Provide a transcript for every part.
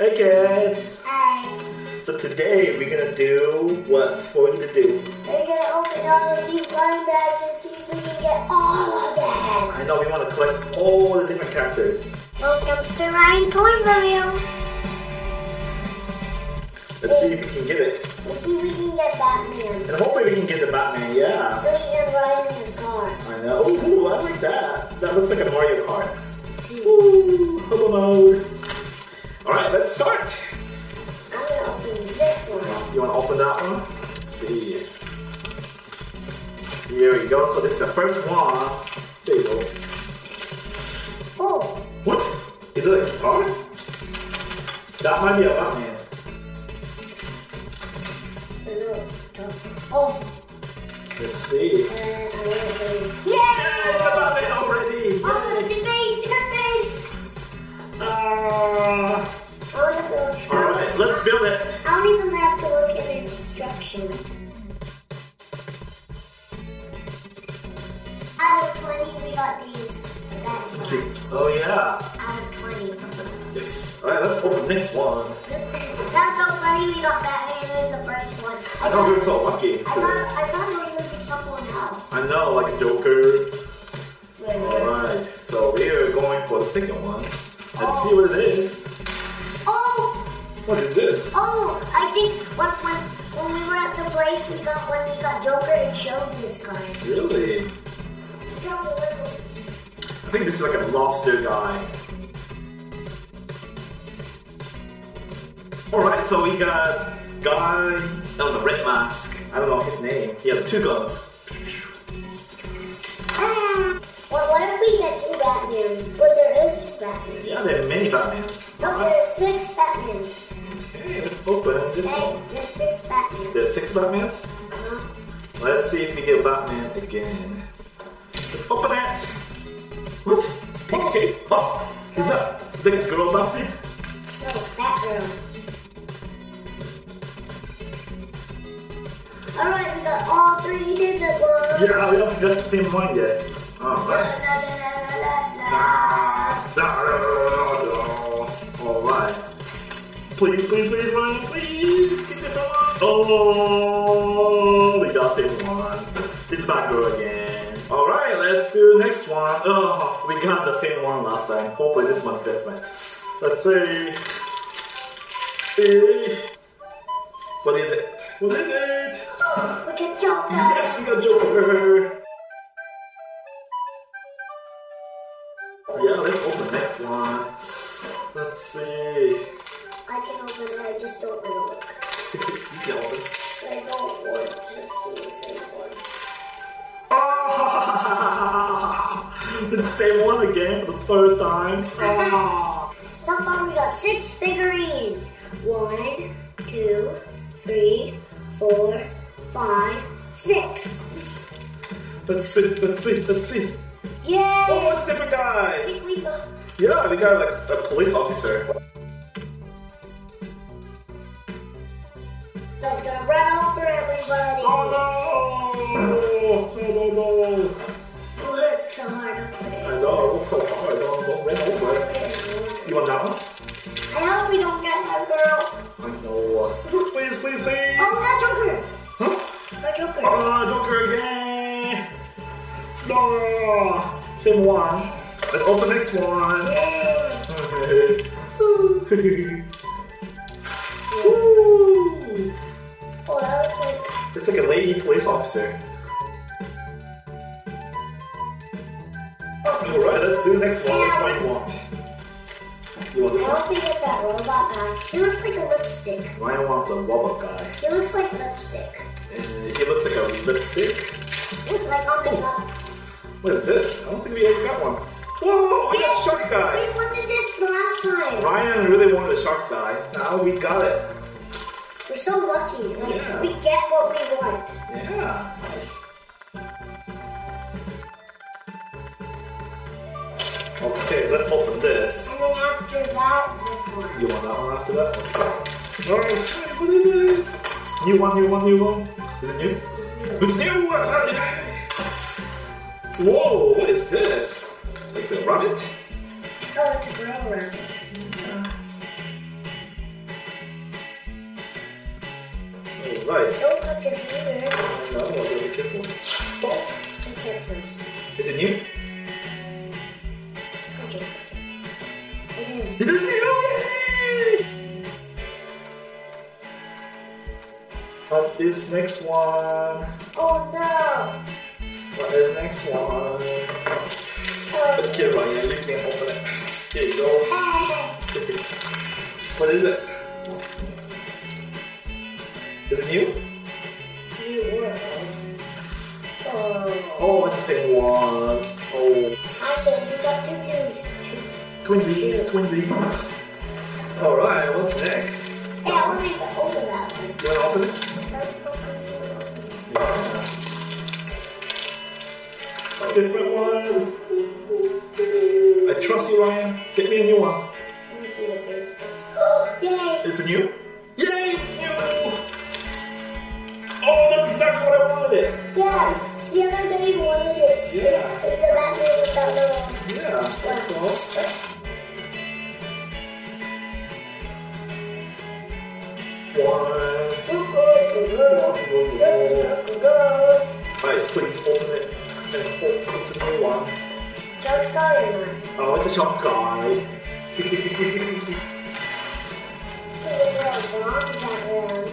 Hey kids! Hi. So today we're gonna do what? What are we gonna do? We're gonna open all of these blind bags and see if we can get all of them. I know we want to collect all the different characters. Welcome to Ryan Toy Review. Let's see if we can get it. Let's see if we can get Batman. And hopefully we can get the Batman, yeah. So we can ride in his car. I know. Ooh, I like that. That looks like a Mario Here we go. So this is the first one. There you go. Oh, What? Is it a guitar? That might be a Batman. oh, Let's see. and I want to Yeah, it's a Yeah! Batman already! Oh, Yay. the face, the face. Ah. I want to build. Alright, let's build it. I don't even have to look at the instructions. Yes. Alright, let's open the next one. That's so funny, we got Batman as the first one. I I know we were so lucky. I thought, I thought it was going to be someone else. I know, like a Joker. Alright, so we are going for the second one. Let's oh. see what it is. Oh! What is this? Oh! I think when, when, when we were at the place, we got when we got Joker, it showed this guy. Really? I think this is like a lobster guy. Alright, so we got guy on the red mask. I don't know his name. He has two guns. Well, what if we get two Batmans? Well, there is two Batmans. Yeah, there are many Batmans. No, there are six Batmans. Okay, let's open this Hey, one. there's six Batmans. There's six Batmans? Uh-huh. Let's see if we get Batman again. Let's open it! What? Cake? Oh! Is that, is that a girl Batman? No, Batgirl. Alright, we got all three different ones. Yeah, we don't got the same one yet. Alright. Alright. Please, please, please, Ryan, please! One! Oh! We got the same one. It's Batgirl again. Alright, let's do the next one. Oh, we got the same one last time. Hopefully this one's different. Let's. See. What is it? What is it? We got Joker. Yes, we got Joker. Yeah, let's open the next one. Let's see. I can open it, I just don't want to look. you can open. I don't want to see the same one. Oh, the same one again for the third time. Oh. So far, we got six figurines. One, two, three, four, five, six. Let's see, let's see, let's see. Yay! Oh, it's a different guy. think we got. Yeah, we got like a police officer. Was gonna run off for everybody. Oh no! No, no, no. Worked so hard up there. I know, I worked so hard. Don't, don't run over. You want that one? One. Let's open the next one. Yay. Okay. Woo! Oh, that looks like. It's like a lady police officer. Alright, let's do the next one. Which one you want? You want this I hope we get that robot guy. He looks like a lipstick. Ryan wants a robot guy. He looks like lipstick. And he looks like a lipstick. It's like on the oh. top. What is this? I don't think we ever got one. Whoa, we got shark guy! We wanted this last time. Ryan really wanted a shark guy. Now we got it. We're so lucky. Like, Yeah. we get what we want. Yeah. Nice. Okay, let's open this. And then after that, this one. You want that one after that? Alright, what is it? New one, new one, new one. Is it new? It's new! Whoa, what is this? It's a rabbit? Oh, it's a brown rabbit. Right. Don't touch it either. No, I'll be careful. Oh. Touch it. Is it new? It is new! But this next one. Oh no! What is next one? Okay, Ryan, you can't open it. Here you go. what is it? Is it new? You were. Oh. Oh, it's the same one. Oh, I can you got two twos. twinsies, twinsies. Alright, what's next? Hey, I want to open that one. You it? Let's open it. A different one. I trust you, Ryan. Get me a new one. Let me see the face. Yay! It's a new? Yay, it's new! Oh, that's exactly what I wanted. Yes! The other day you wanted it. Yeah. It's a Batman without the Yeah, that's cool. One. Alright, please open it it's a new one. Don't go in there. Oh, it's a shop guy.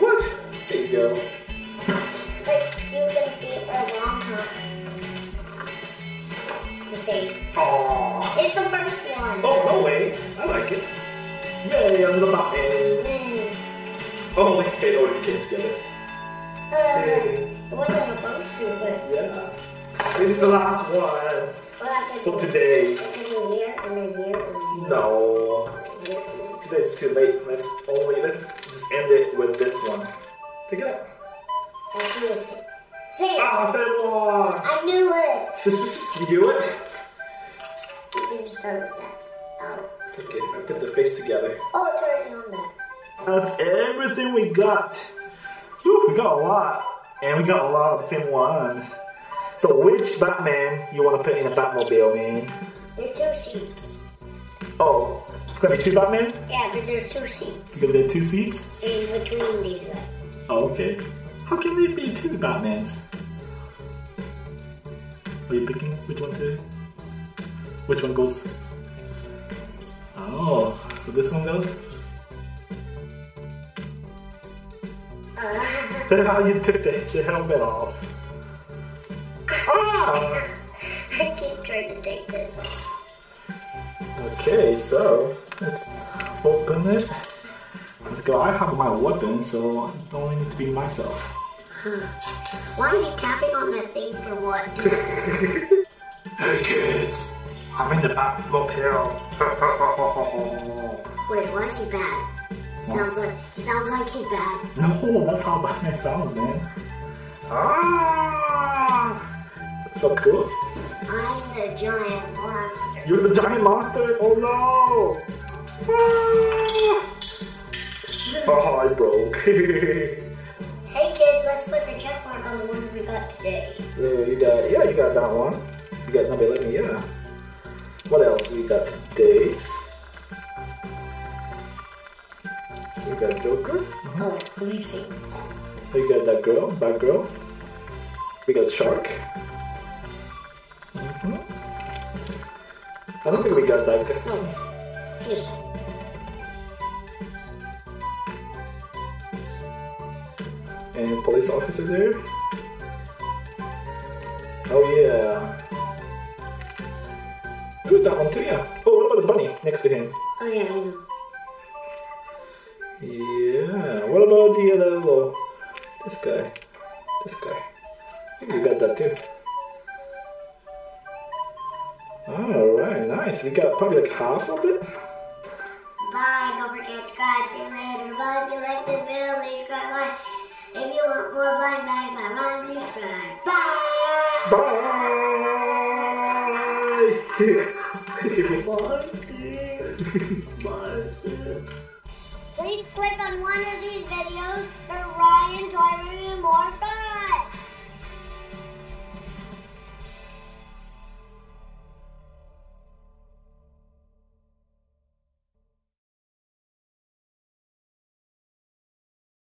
what? There you go. But you can see it for a long time. You see. Aww. It's the first one. Oh, no way. I like it. Yay, I'm the Batman. Mm. Oh, already came together. Uh, it wasn't supposed to, but Yeah. This is the last one we'll have to for today. do here and then here and then No. Today's too late. Let's only let's just end it with this one. Take it out. Do this. See, Ah, same. I knew it. you do it? You can start with that. Oh, Okay, I put the face together. oh it's already on that. That's everything we got. Whew, we got a lot. And we got a lot of the same one. So which Batman you want to put in a Batmobile, man? There's two seats. Oh, it's gonna be two Batman? Yeah, but there's two seats Gonna be two seats? in between these guys. Oh, okay. How can there be two Batmans? Are you picking which one to? Which one goes? Oh, so this one goes? Uh, How you took the, the helmet off? Ah! I keep trying to take this off. Okay, so let's open it. Let's go. I have my weapon, so I don't need to be myself. Why is he tapping on that thing for what? Hey kids, I'm in the back Batmobile. Wait, why is he bad? Sounds like sounds like he's bad. no, that's how Batman sounds, man. Ah! So cool. I'm the giant monster. You're the giant monster? Oh no! Ah! Oh, I broke. Hey kids, let's put the check mark on the ones we got today. Yeah, you got yeah, you got that one. You got number eleven, yeah. What else we got today? We got Joker. Oh, leasing. We got that girl, bad girl. We got Shark. I don't think we got that guy. No. Yes. Any police officer there? Oh yeah. Who's that one too? Yeah. Oh, what about the bunny next to him? Oh yeah, I know. Yeah. What about the other little? This guy. This guy. I think you got that too. All right, nice. We got probably like half of it. Bye. Don't forget to subscribe. See you later. Bye. If you like this video, please subscribe. Bye. If you want more blind bags, bye. Bye. Please subscribe. Bye. Bye! Please click on one of these videos for Ryan to learn more fun.